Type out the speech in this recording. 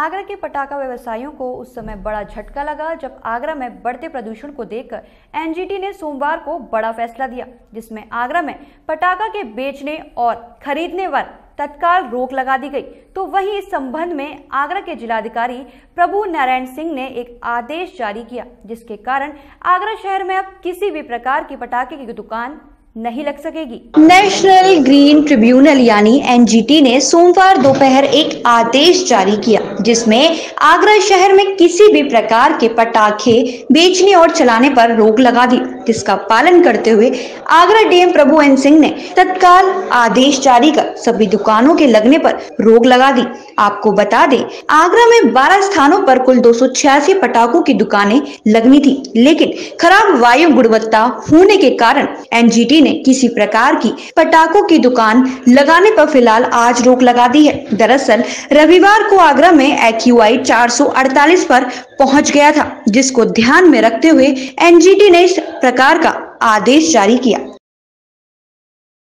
आगरा के पटाखा व्यवसायियों को उस समय बड़ा झटका लगा जब आगरा में बढ़ते प्रदूषण को देखकर एनजीटी ने सोमवार को बड़ा फैसला दिया, जिसमें आगरा में पटाखा के बेचने और खरीदने पर तत्काल रोक लगा दी गई। तो वहीं इस संबंध में आगरा के जिलाधिकारी प्रभु नारायण सिंह ने एक आदेश जारी किया, जिसके कारण आगरा शहर में अब किसी भी प्रकार की पटाखे की दुकान नहीं लग सकेगी। नेशनल ग्रीन ट्रिब्यूनल यानी एनजीटी ने सोमवार दोपहर एक आदेश जारी किया। जिसमें आगरा शहर में किसी भी प्रकार के पटाखे बेचने और चलाने पर रोक लगा दी। जिसका पालन करते हुए आगरा डीएम प्रभु एन सिंह ने तत्काल आदेश जारी कर सभी दुकानों के लगने पर रोक लगा दी। आपको बता दें, आगरा में 12 स्थानों पर कुल दो सौ छियासी पटाखों की दुकानें लगनी थी। लेकिन खराब वायु गुणवत्ता होने के कारण एनजीटी ने किसी प्रकार की पटाखों की दुकान लगाने पर फ़िलहाल आज रोक लगा दी है। दरअसल, रविवार को आगरा में एक्यूआई 448 पर पहुँच गया था, जिसको ध्यान में रखते हुए एनजीटी ने इस प्रकार का आदेश जारी किया।